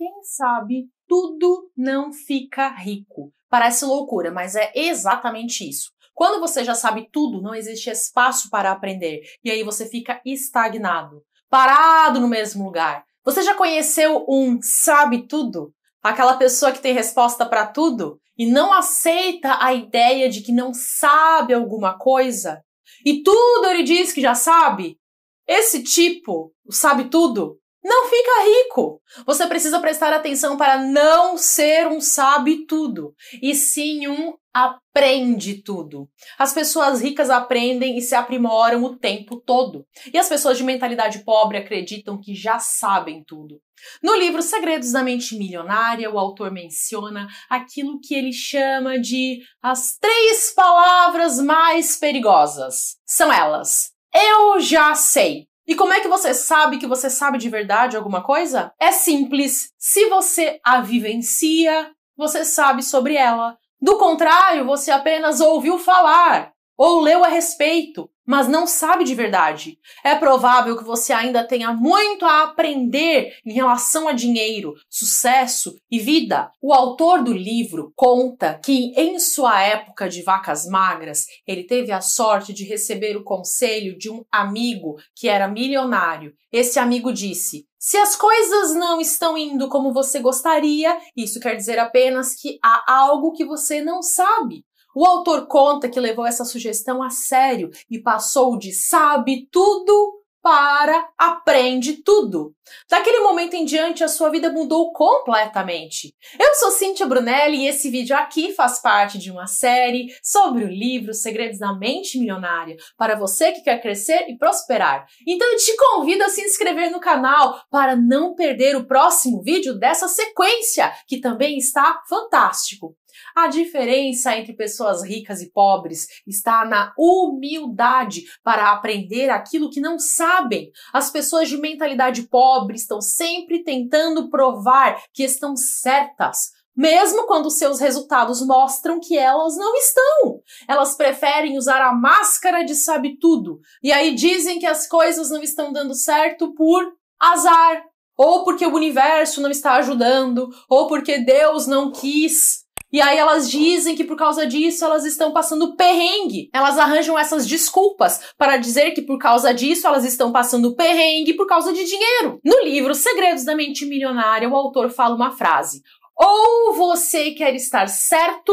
quem sabe tudo não fica rico. Parece loucura, mas é exatamente isso. Quando você já sabe tudo, não existe espaço para aprender. E aí você fica estagnado, parado no mesmo lugar. Você já conheceu um sabe tudo? Aquela pessoa que tem resposta para tudo e não aceita a ideia de que não sabe alguma coisa? E tudo ele diz que já sabe? Esse tipo, o sabe tudo, não fica rico. Você precisa prestar atenção para não ser um sabe tudo, e sim um aprende tudo. As pessoas ricas aprendem e se aprimoram o tempo todo. E as pessoas de mentalidade pobre acreditam que já sabem tudo. No livro Segredos da Mente Milionária, o autor menciona aquilo que ele chama de as três palavras mais perigosas. São elas: eu já sei, e como é que você sabe que você sabe de verdade alguma coisa? É simples. Se você a vivencia, você sabe sobre ela. Do contrário, você apenas ouviu falar ou leu a respeito mas não sabe de verdade. É provável que você ainda tenha muito a aprender em relação a dinheiro, sucesso e vida. O autor do livro conta que, em sua época de vacas magras, ele teve a sorte de receber o conselho de um amigo que era milionário. Esse amigo disse: se as coisas não estão indo como você gostaria, isso quer dizer apenas que há algo que você não sabe. O autor conta que levou essa sugestão a sério e passou de sabe tudo para aprende tudo. Daquele momento em diante, a sua vida mudou completamente. Eu sou Cíntia Brunelli e esse vídeo aqui faz parte de uma série sobre o livro Segredos da Mente Milionária, para você que quer crescer e prosperar. Então eu te convido a se inscrever no canal para não perder o próximo vídeo dessa sequência, que também está fantástico. A diferença entre pessoas ricas e pobres está na humildade para aprender aquilo que não sabem. As pessoas de mentalidade pobre estão sempre tentando provar que estão certas, mesmo quando seus resultados mostram que elas não estão. Elas preferem usar a máscara de sabe tudo e aí dizem que as coisas não estão dando certo por azar, ou porque o universo não está ajudando, ou porque Deus não quis. E aí elas dizem que por causa disso elas estão passando perrengue. Elas arranjam essas desculpas para dizer que por causa disso elas estão passando perrengue por causa de dinheiro. No livro Segredos da Mente Milionária, o autor fala uma frase: ou você quer estar certo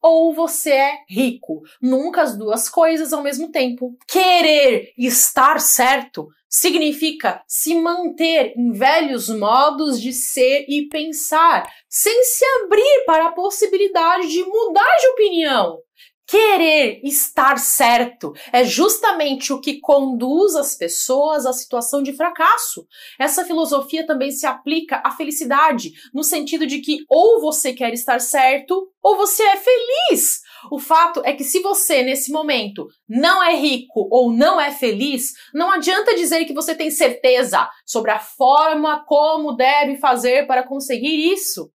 ou você é rico. Nunca as duas coisas ao mesmo tempo. Querer estar certo significa se manter em velhos modos de ser e pensar, sem se abrir para a possibilidade de mudar de opinião. Querer estar certo é justamente o que conduz as pessoas à situação de fracasso. Essa filosofia também se aplica à felicidade, no sentido de que ou você quer estar certo ou você é feliz. O fato é que se você, nesse momento, não é rico ou não é feliz, não adianta dizer que você tem certeza sobre a forma como deve fazer para conseguir isso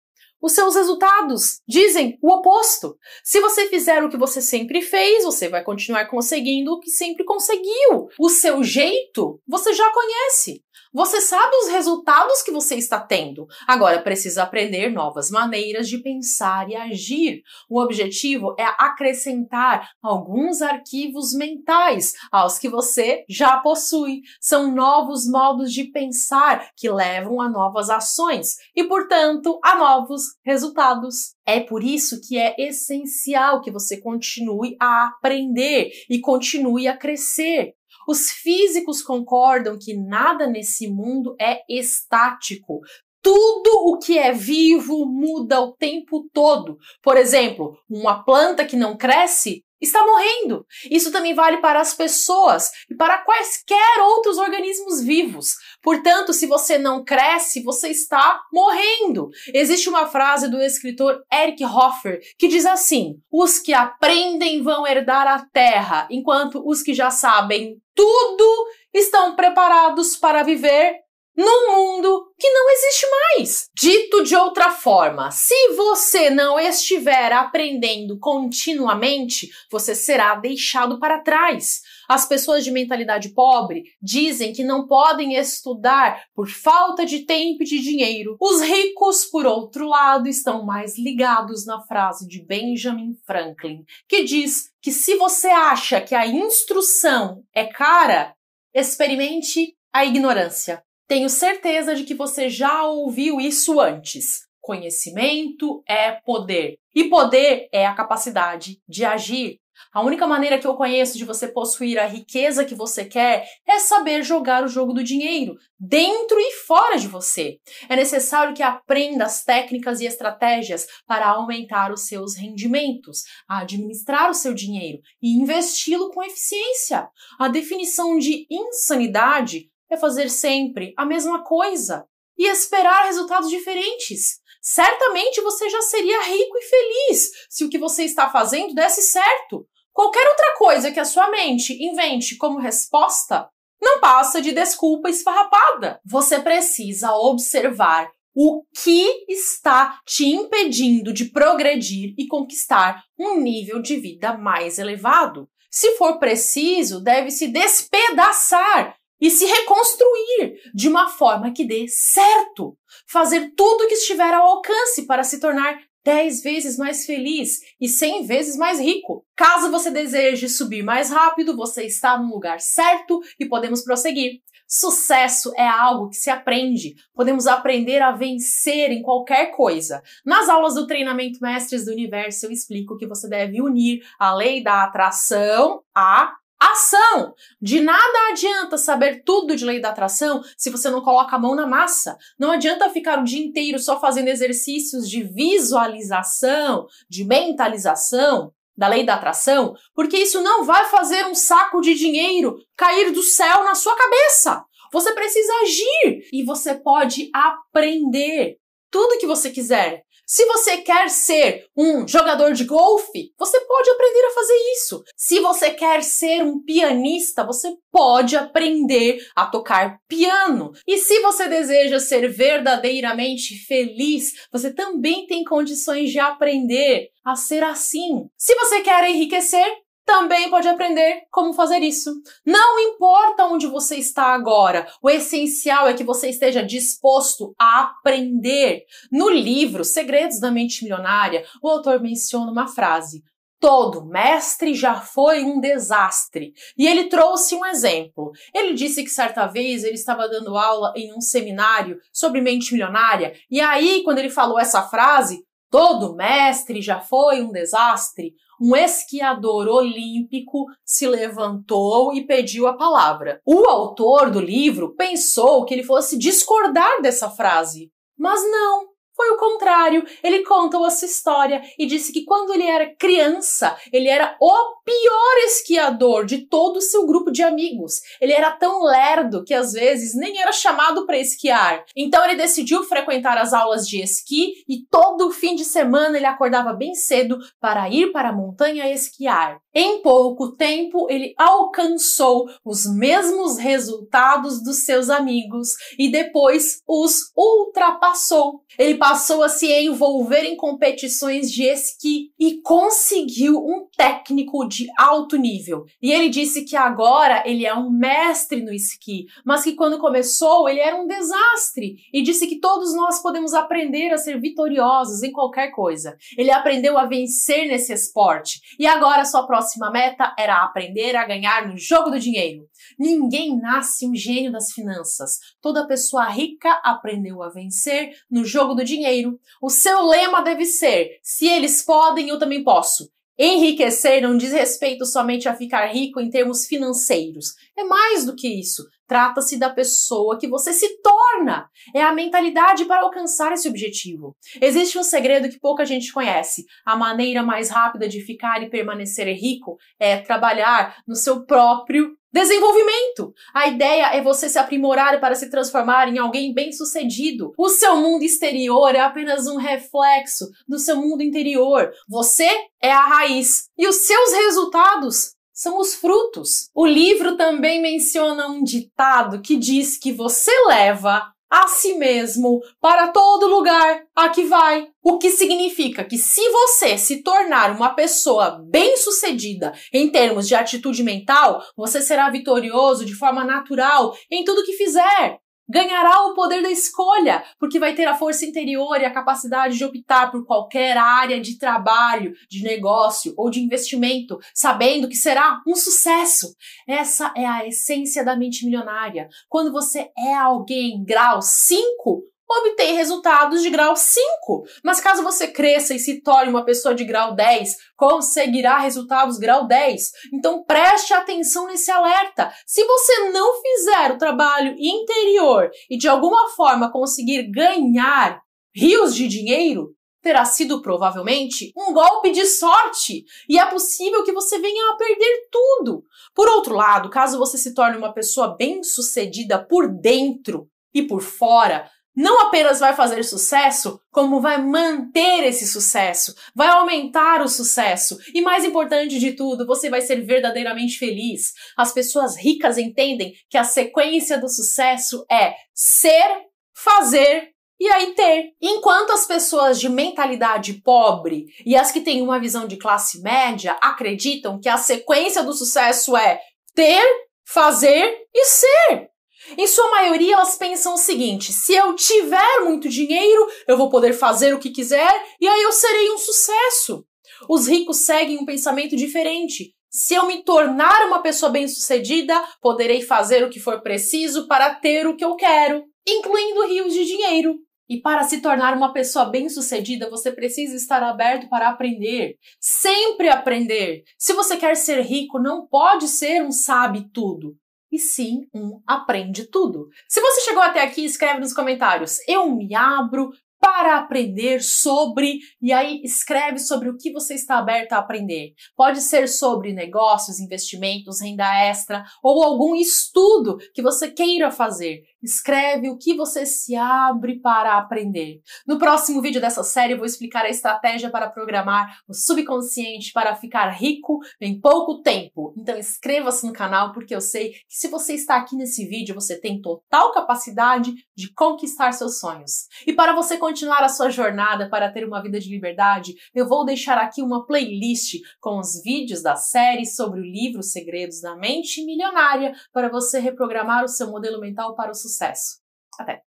os seus resultados dizem o oposto. Se você fizer o que você sempre fez, você vai continuar conseguindo o que sempre conseguiu. O seu jeito você já conhece. Você sabe os resultados que você está tendo. Agora precisa aprender novas maneiras de pensar e agir. O objetivo é acrescentar alguns arquivos mentais aos que você já possui. São novos modos de pensar que levam a novas ações e, portanto, a novos resultados. É por isso que é essencial que você continue a aprender e continue a crescer. Os físicos concordam que nada nesse mundo é estático. Tudo o que é vivo muda o tempo todo. Por exemplo, uma planta que não cresce está morrendo. Isso também vale para as pessoas e para quaisquer outros organismos vivos. Portanto, se você não cresce, você está morrendo. Existe uma frase do escritor Eric Hoffer que diz assim: Os que aprendem vão herdar a terra, enquanto os que já sabem tudo estão preparados para viver num mundo que não existe mais. Dito de outra forma, se você não estiver aprendendo continuamente, você será deixado para trás. As pessoas de mentalidade pobre dizem que não podem estudar por falta de tempo e de dinheiro. Os ricos, por outro lado, estão mais ligados na frase de Benjamin Franklin, que diz que se você acha que a instrução é cara, experimente a ignorância. Tenho certeza de que você já ouviu isso antes. Conhecimento é poder. E poder é a capacidade de agir. A única maneira que eu conheço de você possuir a riqueza que você quer é saber jogar o jogo do dinheiro, dentro e fora de você. É necessário que aprenda as técnicas e estratégias para aumentar os seus rendimentos, a administrar o seu dinheiro e investi-lo com eficiência. A definição de insanidade é fazer sempre a mesma coisa e esperar resultados diferentes. Certamente você já seria rico e feliz se o que você está fazendo desse certo. Qualquer outra coisa que a sua mente invente como resposta não passa de desculpa esfarrapada. Você precisa observar o que está te impedindo de progredir e conquistar um nível de vida mais elevado. Se for preciso, deve se despedaçar e se reconstruir de uma forma que dê certo. Fazer tudo o que estiver ao alcance para se tornar 10 vezes mais feliz e 100 vezes mais rico. Caso você deseje subir mais rápido, você está no lugar certo e podemos prosseguir. Sucesso é algo que se aprende. Podemos aprender a vencer em qualquer coisa. Nas aulas do treinamento Mestres do Universo, eu explico que você deve unir a lei da atração a Ação! De nada adianta saber tudo de lei da atração se você não coloca a mão na massa. Não adianta ficar o dia inteiro só fazendo exercícios de visualização, de mentalização da lei da atração, porque isso não vai fazer um saco de dinheiro cair do céu na sua cabeça. Você precisa agir e você pode aprender tudo que você quiser. Se você quer ser um jogador de golfe, você pode aprender a fazer isso. Se você quer ser um pianista, você pode aprender a tocar piano. E se você deseja ser verdadeiramente feliz, você também tem condições de aprender a ser assim. Se você quer enriquecer, também pode aprender como fazer isso. Não importa onde você está agora, o essencial é que você esteja disposto a aprender. No livro Segredos da Mente Milionária, o autor menciona uma frase: Todo mestre já foi um desastre. E ele trouxe um exemplo. Ele disse que certa vez ele estava dando aula em um seminário sobre mente milionária, e aí, quando ele falou essa frase, todo mestre já foi um desastre, um esquiador olímpico se levantou e pediu a palavra. O autor do livro pensou que ele fosse discordar dessa frase, mas não. Foi o contrário. Ele contou essa história e disse que quando ele era criança, ele era o pior esquiador de todo o seu grupo de amigos. Ele era tão lerdo que às vezes nem era chamado para esquiar. Então ele decidiu frequentar as aulas de esqui e todo fim de semana ele acordava bem cedo para ir para a montanha esquiar. Em pouco tempo, ele alcançou os mesmos resultados dos seus amigos e depois os ultrapassou. Ele passou a se envolver em competições de esqui e conseguiu um técnico de alto nível. E ele disse que agora ele é um mestre no esqui, mas que quando começou ele era um desastre. E disse que todos nós podemos aprender a ser vitoriosos em qualquer coisa. Ele aprendeu a vencer nesse esporte. E agora sua próxima meta era aprender a ganhar no jogo do dinheiro. Ninguém nasce um gênio das finanças. Toda pessoa rica aprendeu a vencer no jogo do dinheiro. O seu lema deve ser: se eles podem, eu também posso. Enriquecer não diz respeito somente a ficar rico em termos financeiros. É mais do que isso. Trata-se da pessoa que você se torna. É a mentalidade para alcançar esse objetivo. Existe um segredo que pouca gente conhece. A maneira mais rápida de ficar e permanecer rico é trabalhar no seu próprio Desenvolvimento! A ideia é você se aprimorar para se transformar em alguém bem-sucedido. O seu mundo exterior é apenas um reflexo do seu mundo interior. Você é a raiz e os seus resultados são os frutos. O livro também menciona um ditado que diz que você leva a si mesmo, para todo lugar a que vai. O que significa que se você se tornar uma pessoa bem-sucedida em termos de atitude mental, você será vitorioso de forma natural em tudo que fizer ganhará o poder da escolha, porque vai ter a força interior e a capacidade de optar por qualquer área de trabalho, de negócio ou de investimento, sabendo que será um sucesso. Essa é a essência da mente milionária. Quando você é alguém grau 5, obtém resultados de grau 5. Mas caso você cresça e se torne uma pessoa de grau 10, conseguirá resultados grau 10. Então preste atenção nesse alerta. Se você não fizer o trabalho interior e de alguma forma conseguir ganhar rios de dinheiro, terá sido provavelmente um golpe de sorte e é possível que você venha a perder tudo. Por outro lado, caso você se torne uma pessoa bem-sucedida por dentro e por fora, não apenas vai fazer sucesso, como vai manter esse sucesso, vai aumentar o sucesso e, mais importante de tudo, você vai ser verdadeiramente feliz. As pessoas ricas entendem que a sequência do sucesso é ser, fazer e aí ter. Enquanto as pessoas de mentalidade pobre e as que têm uma visão de classe média acreditam que a sequência do sucesso é ter, fazer e ser. Em sua maioria, elas pensam o seguinte: se eu tiver muito dinheiro, eu vou poder fazer o que quiser e aí eu serei um sucesso. Os ricos seguem um pensamento diferente. Se eu me tornar uma pessoa bem-sucedida, poderei fazer o que for preciso para ter o que eu quero, incluindo rios de dinheiro. E para se tornar uma pessoa bem-sucedida, você precisa estar aberto para aprender. Sempre aprender. Se você quer ser rico, não pode ser um sabe tudo e sim um aprende tudo. Se você chegou até aqui, escreve nos comentários. Eu me abro para aprender sobre, e aí escreve sobre o que você está aberto a aprender. Pode ser sobre negócios, investimentos, renda extra ou algum estudo que você queira fazer. Escreve o que você se abre para aprender. No próximo vídeo dessa série, eu vou explicar a estratégia para programar o subconsciente para ficar rico em pouco tempo. Então, inscreva-se no canal, porque eu sei que se você está aqui nesse vídeo, você tem total capacidade de conquistar seus sonhos. E para você continuar a sua jornada para ter uma vida de liberdade, eu vou deixar aqui uma playlist com os vídeos da série sobre o livro Segredos da Mente Milionária para você reprogramar o seu modelo mental para o sucesso. Até!